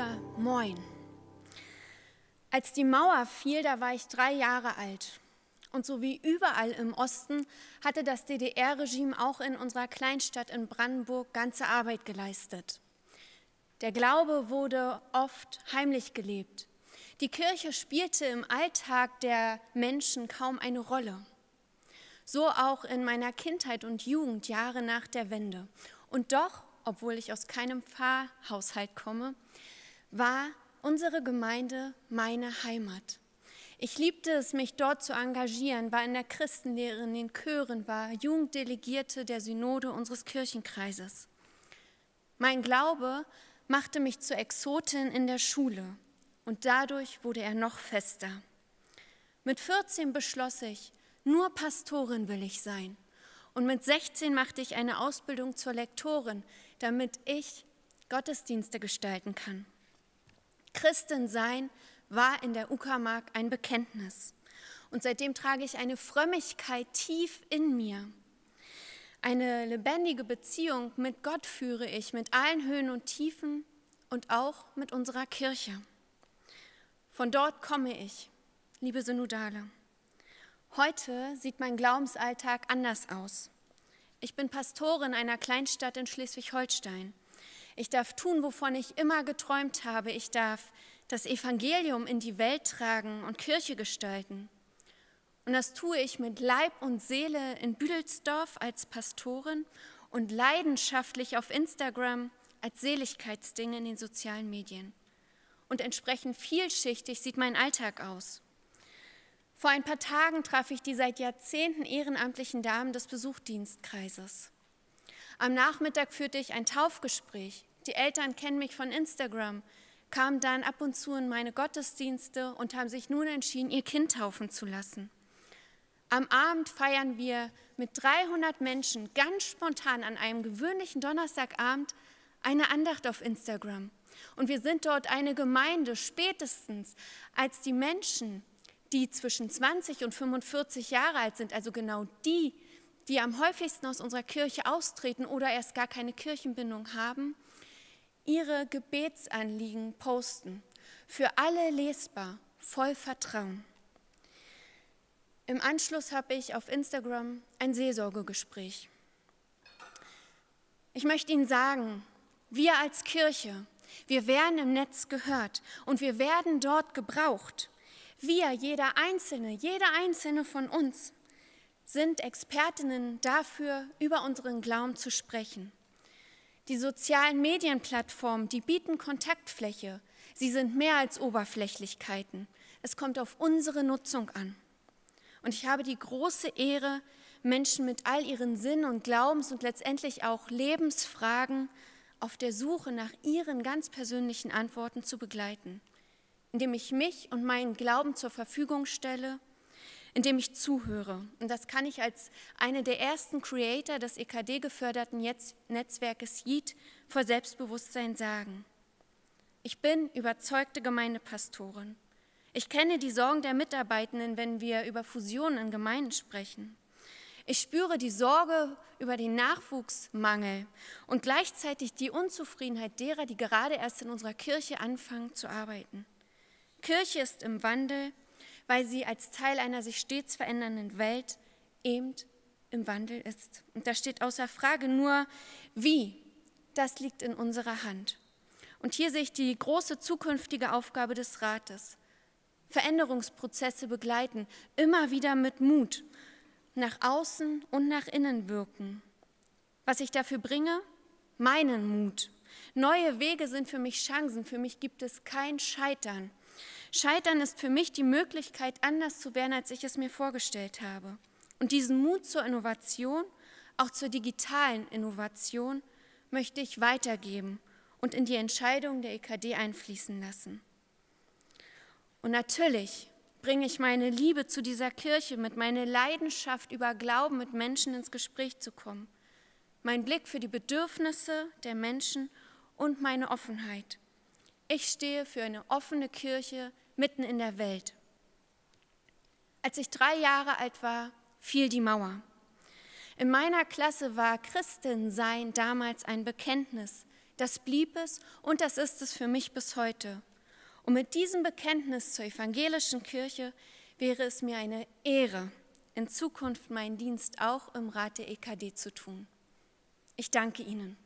Brüder, moin. Als die Mauer fiel, da war ich drei Jahre alt. Und so wie überall im Osten hatte das DDR-Regime auch in unserer Kleinstadt in Brandenburg ganze Arbeit geleistet. Der Glaube wurde oft heimlich gelebt. Die Kirche spielte im Alltag der Menschen kaum eine Rolle. So auch in meiner Kindheit und Jugend, Jahre nach der Wende. Und doch, obwohl ich aus keinem Pfarrhaushalt komme, war unsere Gemeinde meine Heimat. Ich liebte es, mich dort zu engagieren, war in der Christenlehre, in den Chören, war Jugenddelegierte der Synode unseres Kirchenkreises. Mein Glaube machte mich zur Exotin in der Schule und dadurch wurde er noch fester. Mit 14 beschloss ich, nur Pastorin will ich sein. Und mit 16 machte ich eine Ausbildung zur Lektorin, damit ich Gottesdienste gestalten kann. Christin sein war in der Uckermark ein Bekenntnis. Und seitdem trage ich eine Frömmigkeit tief in mir. Eine lebendige Beziehung mit Gott führe ich mit allen Höhen und Tiefen und auch mit unserer Kirche. Von dort komme ich, liebe Synodale. Heute sieht mein Glaubensalltag anders aus. Ich bin Pastorin einer Kleinstadt in Schleswig-Holstein. Ich darf tun, wovon ich immer geträumt habe. Ich darf das Evangelium in die Welt tragen und Kirche gestalten. Und das tue ich mit Leib und Seele in Büdelsdorf als Pastorin und leidenschaftlich auf Instagram als Seligkeitsdinge in den sozialen Medien. Und entsprechend vielschichtig sieht mein Alltag aus. Vor ein paar Tagen traf ich die seit Jahrzehnten ehrenamtlichen Damen des Besuchdienstkreises. Am Nachmittag führte ich ein Taufgespräch. Die Eltern kennen mich von Instagram kamen dann ab und zu in meine Gottesdienste und haben sich nun entschieden, ihr Kind taufen zu lassen. Am Abend feiern wir mit 300 Menschen ganz spontan an einem gewöhnlichen Donnerstagabend eine Andacht auf Instagram. Und wir sind dort eine Gemeinde, spätestens als die Menschen, die zwischen 20 und 45 Jahre alt sind, also genau die, die am häufigsten aus unserer Kirche austreten oder erst gar keine Kirchenbindung haben, ihre Gebetsanliegen posten. Für alle lesbar, voll Vertrauen. Im Anschluss habe ich auf Instagram ein Seelsorgegespräch. Ich möchte Ihnen sagen, wir als Kirche, wir werden im Netz gehört und wir werden dort gebraucht. Wir, jeder Einzelne, jeder Einzelne von uns, sind Expertinnen dafür, über unseren Glauben zu sprechen. Die sozialen Medienplattformen, die bieten Kontaktfläche. Sie sind mehr als Oberflächlichkeiten. Es kommt auf unsere Nutzung an. Und ich habe die große Ehre, Menschen mit all ihren Sinn und Glaubens- und letztendlich auch Lebensfragen auf der Suche nach ihren ganz persönlichen Antworten zu begleiten, indem ich mich und meinen Glauben zur Verfügung stelle indem ich zuhöre. Und das kann ich als eine der ersten Creator des EKD-geförderten Netzwerkes JIT vor Selbstbewusstsein sagen. Ich bin überzeugte Gemeindepastorin. Ich kenne die Sorgen der Mitarbeitenden, wenn wir über Fusionen in Gemeinden sprechen. Ich spüre die Sorge über den Nachwuchsmangel und gleichzeitig die Unzufriedenheit derer, die gerade erst in unserer Kirche anfangen zu arbeiten. Kirche ist im Wandel weil sie als Teil einer sich stets verändernden Welt eben im Wandel ist. Und da steht außer Frage nur, wie, das liegt in unserer Hand. Und hier sehe ich die große zukünftige Aufgabe des Rates. Veränderungsprozesse begleiten, immer wieder mit Mut, nach außen und nach innen wirken. Was ich dafür bringe? Meinen Mut. Neue Wege sind für mich Chancen, für mich gibt es kein Scheitern. Scheitern ist für mich die Möglichkeit, anders zu werden, als ich es mir vorgestellt habe. Und diesen Mut zur Innovation, auch zur digitalen Innovation, möchte ich weitergeben und in die Entscheidung der EKD einfließen lassen. Und natürlich bringe ich meine Liebe zu dieser Kirche mit, meine Leidenschaft über Glauben mit Menschen ins Gespräch zu kommen, mein Blick für die Bedürfnisse der Menschen und meine Offenheit. Ich stehe für eine offene Kirche mitten in der Welt. Als ich drei Jahre alt war, fiel die Mauer. In meiner Klasse war Christin sein damals ein Bekenntnis, Das blieb es und das ist es für mich bis heute. Und mit diesem Bekenntnis zur evangelischen Kirche wäre es mir eine Ehre, in Zukunft meinen Dienst auch im Rat der EKD zu tun. Ich danke Ihnen.